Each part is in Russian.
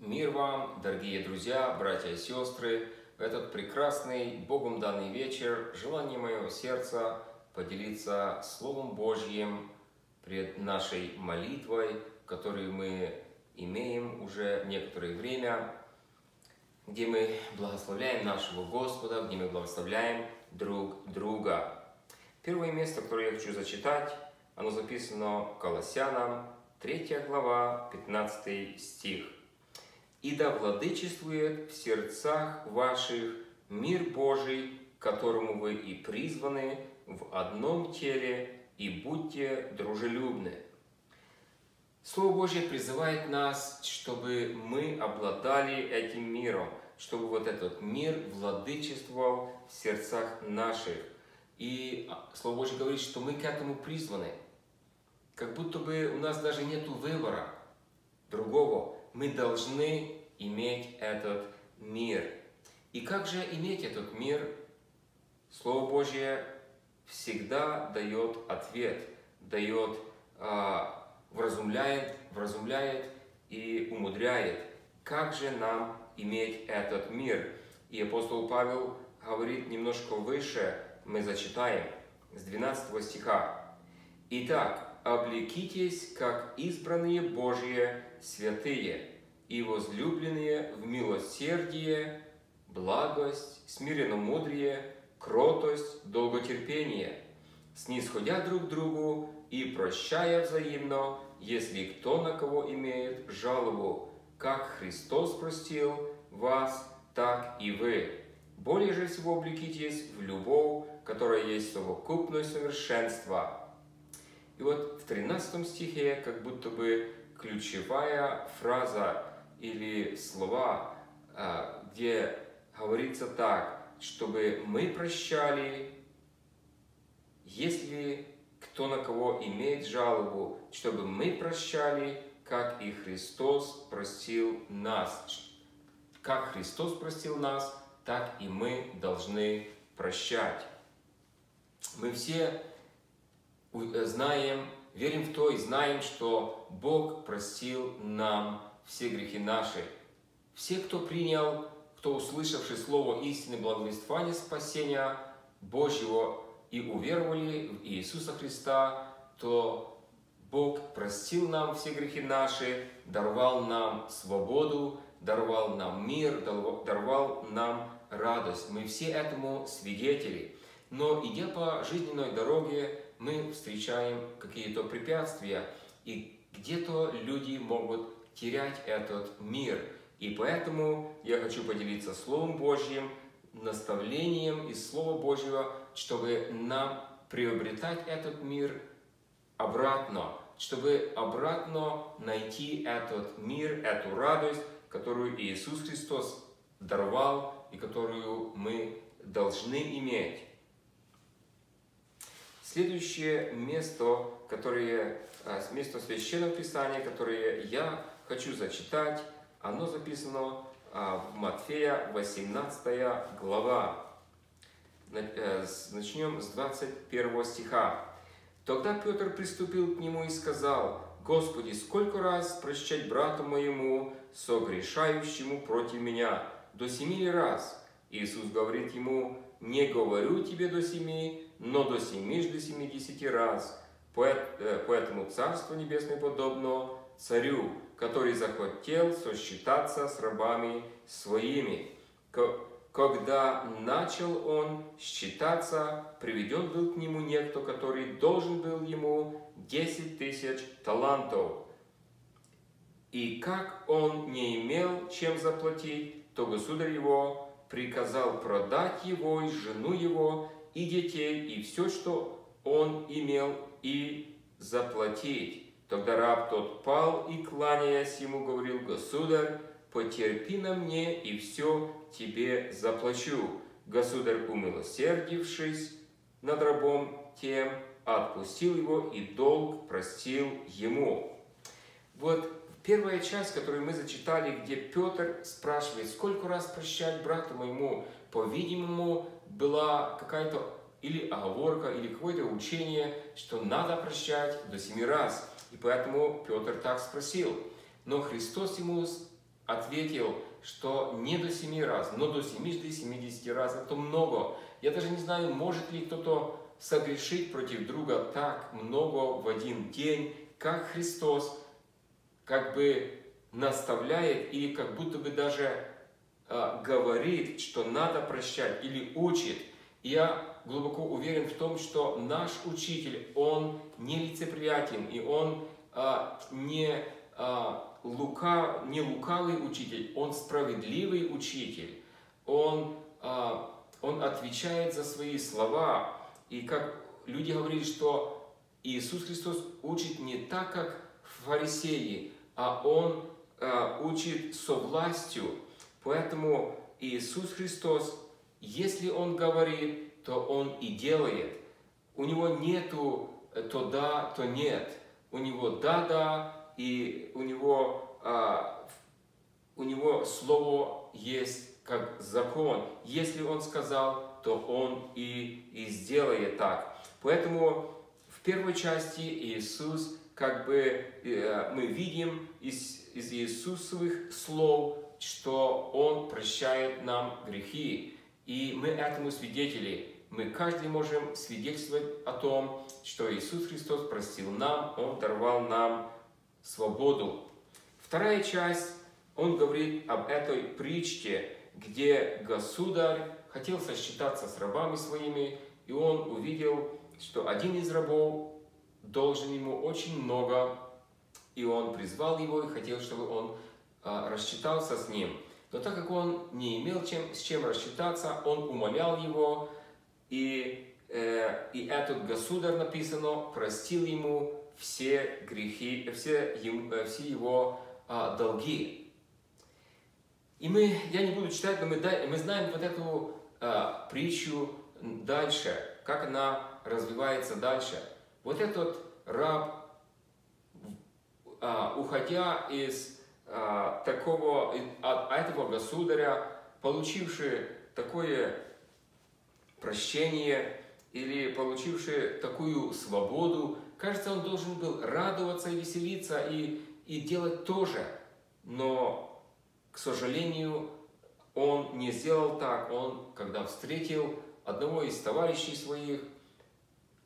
Мир вам, дорогие друзья, братья и сестры! В этот прекрасный, Богом данный вечер желание моего сердца поделиться Словом Божьим пред нашей молитвой, которую мы имеем уже некоторое время, где мы благословляем нашего Господа, где мы благословляем друг друга. Первое место, которое я хочу зачитать, оно записано Колоссянам, 3 глава, 15 стих. «И да владычествует в сердцах ваших мир Божий, которому вы и призваны в одном теле, и будьте дружелюбны». Слово Божье призывает нас, чтобы мы обладали этим миром, чтобы вот этот мир владычествовал в сердцах наших. И Слово Божье говорит, что мы к этому призваны – как будто бы у нас даже нет выбора другого. Мы должны иметь этот мир. И как же иметь этот мир? Слово Божье всегда дает ответ, дает, а, вразумляет, вразумляет и умудряет. Как же нам иметь этот мир? И апостол Павел говорит немножко выше, мы зачитаем с 12 стиха. Итак, облекитесь, как избранные Божьи святые и возлюбленные в милосердие, благость, смиренномудрие, кротость, долготерпение, снисходя друг другу и прощая взаимно, если кто на кого имеет жалобу, как Христос простил вас, так и вы. Более же всего облекитесь в любовь, которая есть совокупность совершенства – и вот в 13 стихе как будто бы ключевая фраза или слова, а, где говорится так, чтобы мы прощали, если кто на кого имеет жалобу, чтобы мы прощали, как и Христос простил нас. Как Христос простил нас, так и мы должны прощать. Мы все знаем, верим в то и знаем, что Бог простил нам все грехи наши. Все, кто принял, кто услышавший слово истины благовествования спасения Божьего и уверовали в Иисуса Христа, то Бог простил нам все грехи наши, даровал нам свободу, даровал нам мир, даровал нам радость. Мы все этому свидетели. Но идя по жизненной дороге, мы встречаем какие-то препятствия, и где-то люди могут терять этот мир. И поэтому я хочу поделиться Словом Божьим, наставлением из Слова Божьего, чтобы нам приобретать этот мир обратно, чтобы обратно найти этот мир, эту радость, которую Иисус Христос даровал и которую мы должны иметь. Следующее место, которое, а, место Священного Писания, которое я хочу зачитать, оно записано а, в Матфея 18 глава. Э, начнем с 21 стиха. Тогда Петр приступил к нему и сказал, «Господи, сколько раз прощать брату моему, согрешающему против меня? До семи раз?» Иисус говорит ему, «Не говорю тебе до семи, но до семи до семидесяти раз. Э, поэтому Царство Небесное подобно царю, который захотел сосчитаться с рабами своими. Когда начал он считаться, приведен был к нему некто, который должен был ему десять тысяч талантов. И как он не имел чем заплатить, то государь его приказал продать его и жену его и детей, и все, что он имел, и заплатить. Тогда раб тот пал и, кланяясь ему, говорил, «Государь, потерпи на мне, и все тебе заплачу». Государь, умилосердившись над рабом тем, отпустил его и долг простил ему. Вот первая часть, которую мы зачитали, где Петр спрашивает, сколько раз прощать брату моему, по-видимому, была какая-то или оговорка, или какое-то учение, что надо прощать до семи раз. И поэтому Петр так спросил. Но Христос ему ответил, что не до семи раз, но до 70 раз. Это много. Я даже не знаю, может ли кто-то согрешить против друга так много в один день, как Христос как бы наставляет или как будто бы даже говорит, что надо прощать или учит. Я глубоко уверен в том, что наш учитель, он не лицеприятен, и он э, не, э, лука, не лукавый учитель, он справедливый учитель. Он, э, он отвечает за свои слова. И как люди говорили, что Иисус Христос учит не так, как фарисеи, а Он э, учит со властью. Поэтому Иисус Христос, если Он говорит, то Он и делает. У Него нету э, то да, то нет. У Него да-да, и у Него, а, у него Слово есть как закон. Если Он сказал, то Он и, и сделает так. Поэтому в первой части Иисус как бы э, мы видим из, из Иисусовых слов, что Он прощает нам грехи. И мы этому свидетели. Мы каждый можем свидетельствовать о том, что Иисус Христос простил нам, Он даровал нам свободу. Вторая часть, он говорит об этой притче, где государь хотел сосчитаться с рабами своими, и он увидел, что один из рабов должен ему очень много, и он призвал его и хотел, чтобы он рассчитался с ним. Но так как он не имел чем, с чем рассчитаться, он умолял его, и, э, и этот государь, написано, простил ему все грехи, все, ему, э, все его э, долги. И мы, я не буду читать, но мы, мы знаем вот эту э, притчу дальше, как она развивается дальше. Вот этот раб, а, уходя из а, такого, от этого государя, получивший такое прощение или получивший такую свободу, кажется, он должен был радоваться и веселиться и, и делать то же. Но, к сожалению, он не сделал так. Он, когда встретил одного из товарищей своих,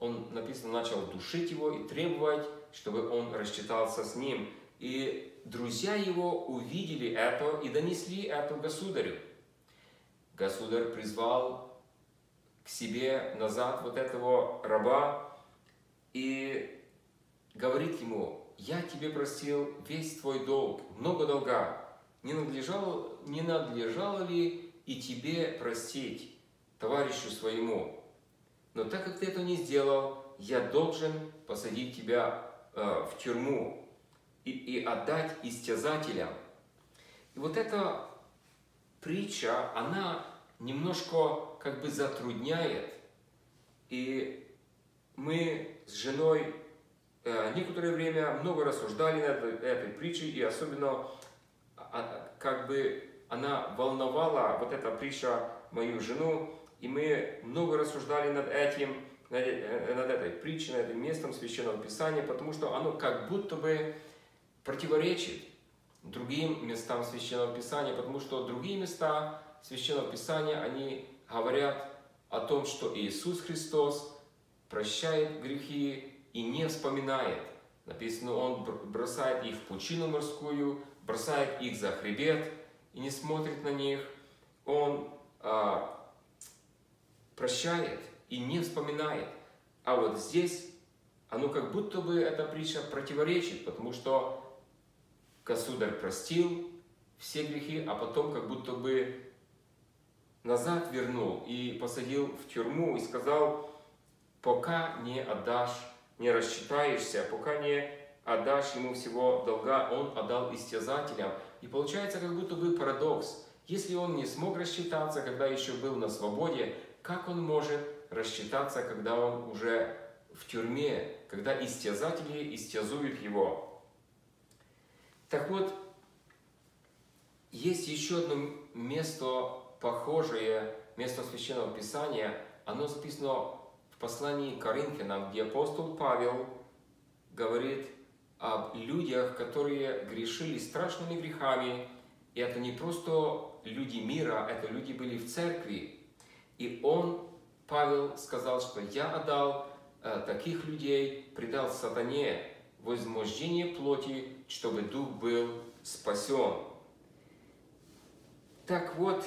он, написано, начал душить его и требовать, чтобы он рассчитался с ним. И друзья его увидели это и донесли это государю. Государь призвал к себе назад вот этого раба и говорит ему, я тебе простил весь твой долг, много долга. Не надлежало, не надлежало ли и тебе простить товарищу своему? Но так как ты это не сделал, я должен посадить тебя э, в тюрьму и, и отдать истязателям. И вот эта притча, она немножко как бы затрудняет. И мы с женой э, некоторое время много рассуждали над этой притчей, и особенно а, как бы она волновала, вот эта притча, мою жену, и мы много рассуждали над этим, над, э, над этой притчей, над этим местом Священного Писания, потому что оно как будто бы противоречит другим местам Священного Писания, потому что другие места Священного Писания, они говорят о том, что Иисус Христос прощает грехи и не вспоминает. Написано, Он бросает их в пучину морскую, бросает их за хребет и не смотрит на них. Он а, прощает и не вспоминает. А вот здесь оно как будто бы эта притча противоречит, потому что государь простил все грехи, а потом как будто бы назад вернул и посадил в тюрьму и сказал, пока не отдашь, не рассчитаешься, пока не отдашь ему всего долга, он отдал истязателям. И получается как будто бы парадокс. Если он не смог рассчитаться, когда еще был на свободе, как он может рассчитаться, когда он уже в тюрьме, когда истязатели истязуют его? Так вот, есть еще одно место похожее, место Священного Писания. Оно записано в послании к Коринфянам, где апостол Павел говорит об людях, которые грешили страшными грехами, И это не просто люди мира, это люди были в церкви. И он, Павел, сказал, что я отдал э, таких людей, предал сатане возмождение плоти, чтобы дух был спасен. Так вот,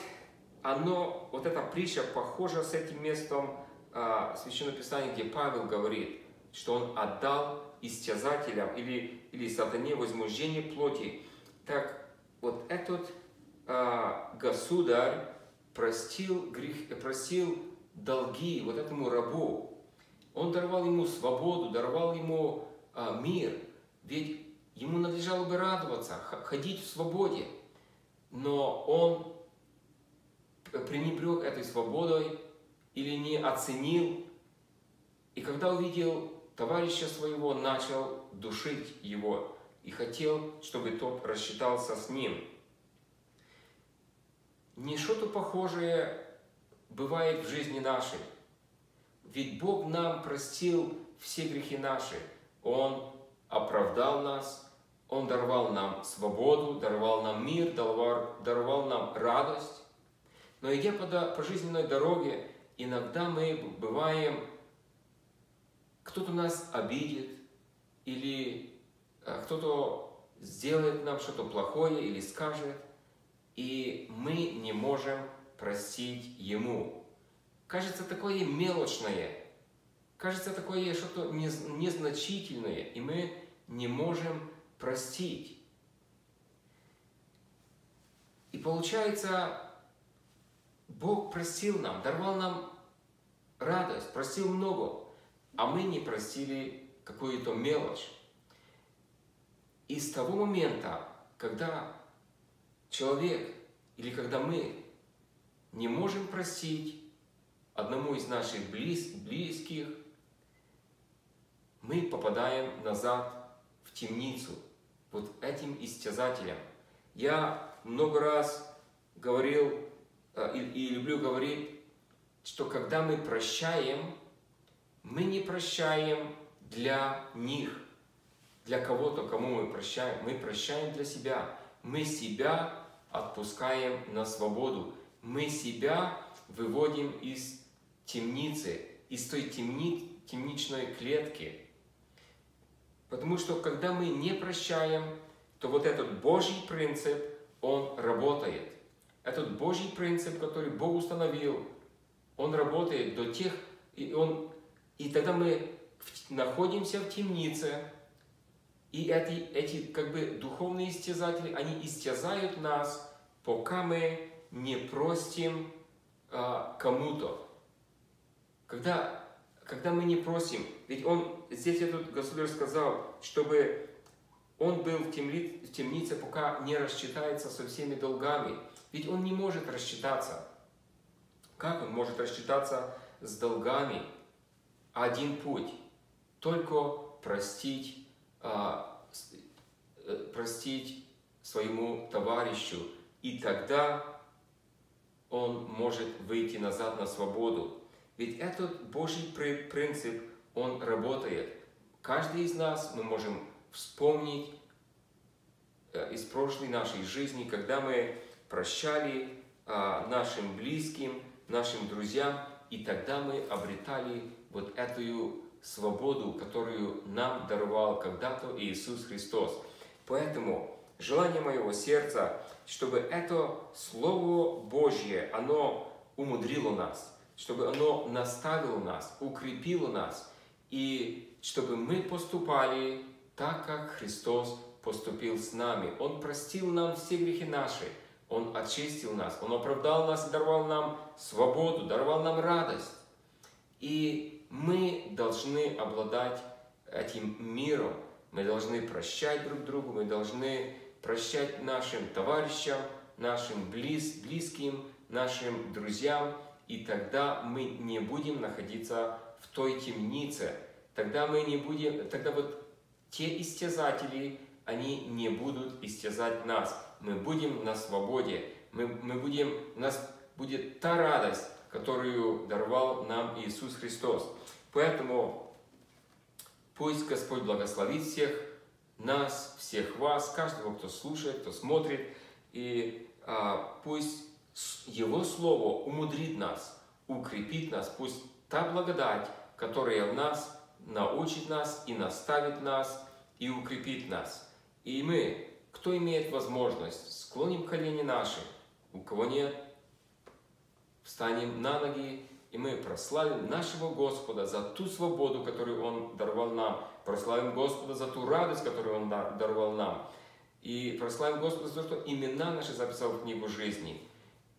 оно, вот эта притча похожа с этим местом э, Священного Писания, где Павел говорит, что он отдал истязателям или, или сатане возмуждение плоти. Так вот этот а, государь простил, грех, простил долги вот этому рабу. Он даровал ему свободу, даровал ему а, мир. Ведь ему надлежало бы радоваться, ходить в свободе. Но он пренебрег этой свободой или не оценил. И когда увидел товарища своего начал душить его и хотел, чтобы тот рассчитался с ним. Не что-то похожее бывает в жизни нашей. Ведь Бог нам простил все грехи наши. Он оправдал нас, Он даровал нам свободу, даровал нам мир, даровал, даровал нам радость. Но идя по, по жизненной дороге, иногда мы бываем кто-то нас обидит, или э, кто-то сделает нам что-то плохое или скажет, и мы не можем простить ему. Кажется такое мелочное, кажется такое что-то незначительное, и мы не можем простить. И получается, Бог простил нам, даровал нам радость, простил много а мы не простили какую-то мелочь. И с того момента, когда человек или когда мы не можем простить одному из наших близ, близких, мы попадаем назад в темницу, вот этим истязателем. Я много раз говорил э, и, и люблю говорить, что когда мы прощаем, мы не прощаем для них, для кого-то, кому мы прощаем. Мы прощаем для себя. Мы себя отпускаем на свободу. Мы себя выводим из темницы, из той темни, темничной клетки. Потому что когда мы не прощаем, то вот этот Божий принцип, он работает. Этот Божий принцип, который Бог установил, он работает до тех, и он и тогда мы находимся в темнице, и эти, эти как бы духовные истязатели, они истязают нас, пока мы не простим а, кому-то. Когда, когда мы не просим, ведь он, здесь этот государь сказал, чтобы он был в, темли, темнице, пока не рассчитается со всеми долгами. Ведь он не может рассчитаться. Как он может рассчитаться с долгами? один путь – только простить, а, э, простить своему товарищу, и тогда он может выйти назад на свободу. Ведь этот Божий принцип, он работает. Каждый из нас мы можем вспомнить э, из прошлой нашей жизни, когда мы прощали а, нашим близким, нашим друзьям, и тогда мы обретали вот эту свободу, которую нам даровал когда-то Иисус Христос. Поэтому желание моего сердца, чтобы это Слово Божье, оно умудрило нас, чтобы оно наставило нас, укрепило нас, и чтобы мы поступали так, как Христос поступил с нами. Он простил нам все грехи наши, Он очистил нас, Он оправдал нас даровал нам свободу, даровал нам радость. И мы должны обладать этим миром, мы должны прощать друг другу, мы должны прощать нашим товарищам, нашим близ, близким, нашим друзьям, и тогда мы не будем находиться в той темнице. Тогда мы не будем, тогда вот те истязатели, они не будут истязать нас. Мы будем на свободе. Мы, мы будем, у нас будет та радость, которую даровал нам Иисус Христос. Поэтому пусть Господь благословит всех нас, всех вас, каждого, кто слушает, кто смотрит. И а, пусть Его Слово умудрит нас, укрепит нас, пусть та благодать, которая в нас, научит нас и наставит нас, и укрепит нас. И мы, кто имеет возможность, склоним колени наши, у кого нет, встанем на ноги, и мы прославим нашего Господа за ту свободу, которую Он даровал нам. Прославим Господа за ту радость, которую Он даровал нам. И прославим Господа за то, что имена наши записал в книгу жизни.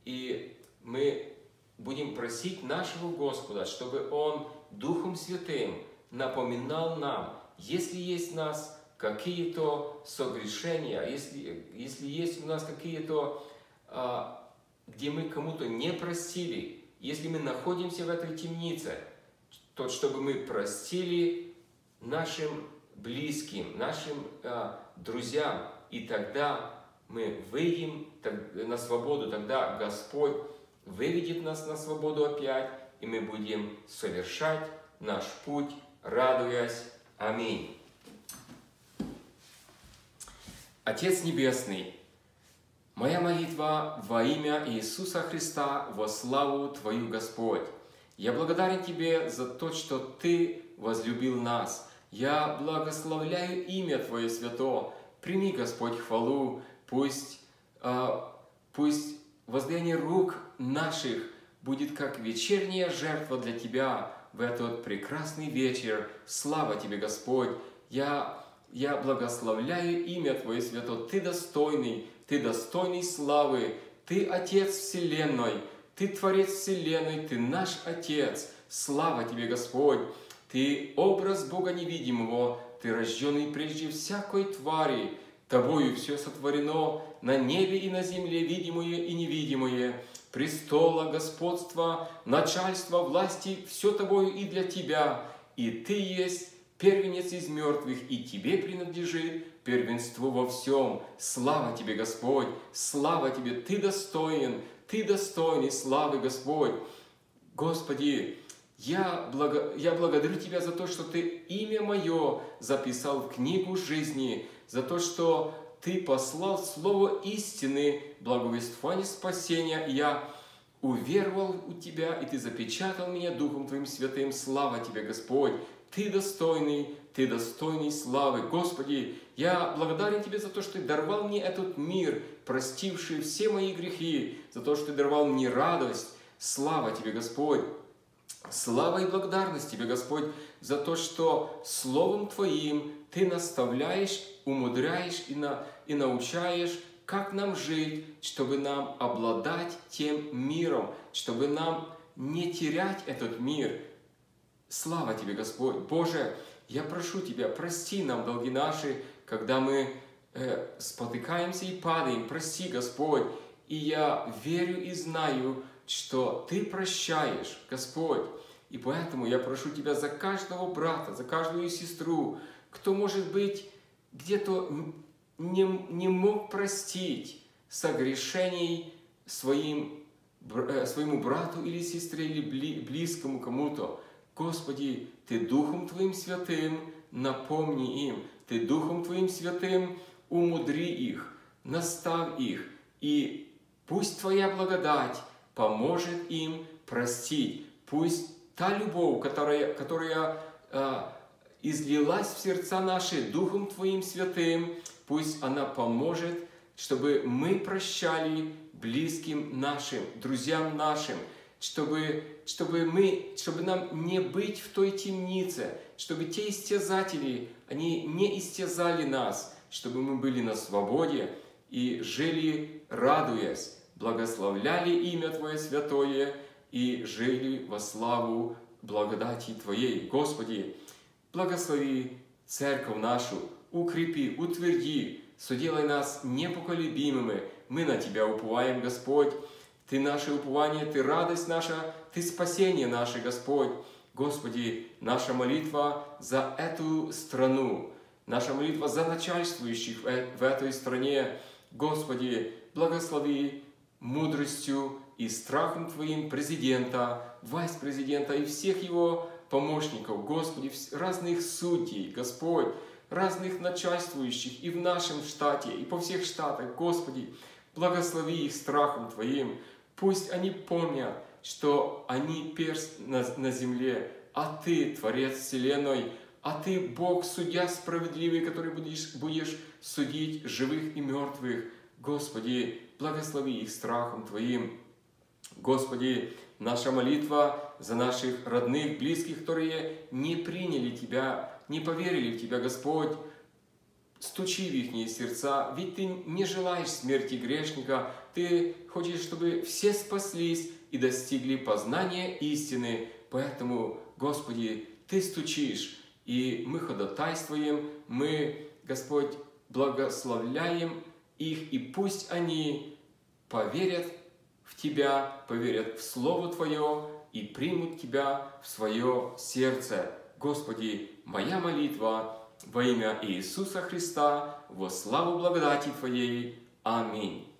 И мы будем просить нашего Господа, чтобы Он Духом Святым напоминал нам, если есть у нас какие-то согрешения, если, если есть у нас какие-то, а, где мы кому-то не простили, если мы находимся в этой темнице, то чтобы мы простили нашим близким, нашим а, друзьям, и тогда мы выйдем на свободу, тогда Господь выведет нас на свободу опять, и мы будем совершать наш путь, радуясь. Аминь. Отец Небесный, моя молитва во имя Иисуса Христа во славу Твою, Господь. Я благодарен Тебе за то, что Ты возлюбил нас. Я благословляю имя Твое свято. Прими, Господь, хвалу. Пусть, а, пусть воздаяние рук наших будет как вечерняя жертва для Тебя в этот прекрасный вечер. Слава Тебе, Господь! Я, я благословляю имя Твое свято. Ты достойный, Ты достойный славы. Ты Отец Вселенной, Ты Творец Вселенной, Ты наш Отец. Слава Тебе, Господь! Ты образ Бога невидимого, Ты рожденный прежде всякой твари. Тобою все сотворено на небе и на земле, видимое и невидимое престола, господства, начальства, власти, все тобою и для тебя. И ты есть первенец из мертвых, и тебе принадлежит первенство во всем. Слава тебе, Господь! Слава тебе! Ты достоин! Ты достойный славы, Господь! Господи, я, благо, я благодарю Тебя за то, что Ты имя Мое записал в книгу жизни, за то, что ты послал слово истины, благовествование спасения. Я уверовал у Тебя, и Ты запечатал меня Духом Твоим Святым. Слава Тебе, Господь! Ты достойный, Ты достойный славы. Господи, я благодарен Тебе за то, что Ты даровал мне этот мир, простивший все мои грехи, за то, что Ты даровал мне радость. Слава Тебе, Господь! Слава и благодарность Тебе, Господь, за то, что Словом Твоим Ты наставляешь, умудряешь и, на, и научаешь, как нам жить, чтобы нам обладать тем миром, чтобы нам не терять этот мир. Слава Тебе, Господь! Боже, я прошу Тебя, прости нам долги наши, когда мы э, спотыкаемся и падаем. Прости, Господь! И я верю и знаю, что Ты прощаешь, Господь. И поэтому я прошу Тебя за каждого брата, за каждую сестру, кто, может быть, где-то не, не мог простить согрешений своим, э, своему брату или сестре, или близкому кому-то. Господи, Ты Духом Твоим Святым напомни им, Ты Духом Твоим Святым умудри их, наставь их, и пусть Твоя благодать поможет им простить. Пусть та любовь, которая, которая э, излилась в сердца наши Духом Твоим Святым, пусть она поможет, чтобы мы прощали близким нашим, друзьям нашим, чтобы, чтобы, мы, чтобы нам не быть в той темнице, чтобы те истязатели, они не истязали нас, чтобы мы были на свободе и жили, радуясь, благословляли имя Твое святое и жили во славу благодати Твоей. Господи, благослови церковь нашу, укрепи, утверди, соделай нас непоколебимыми. Мы на Тебя уповаем, Господь. Ты наше упование, Ты радость наша, Ты спасение наше, Господь. Господи, наша молитва за эту страну, наша молитва за начальствующих в этой стране. Господи, благослови мудростью и страхом Твоим президента, вайс-президента и всех его помощников, Господи, разных судей, Господь, разных начальствующих и в нашем штате, и по всех штатах, Господи, благослови их страхом Твоим. Пусть они помнят, что они перст на, на земле, а Ты Творец Вселенной, а Ты Бог, Судья справедливый, который будешь, будешь судить живых и мертвых. Господи, благослови их страхом Твоим. Господи, наша молитва за наших родных, близких, которые не приняли Тебя, не поверили в Тебя, Господь, стучи в их сердца, ведь Ты не желаешь смерти грешника, Ты хочешь, чтобы все спаслись и достигли познания истины. Поэтому, Господи, Ты стучишь, и мы ходатайствуем, мы, Господь, благословляем их, и пусть они поверят в Тебя, поверят в Слово Твое и примут Тебя в свое сердце. Господи, моя молитва во имя Иисуса Христа, во славу благодати Твоей. Аминь.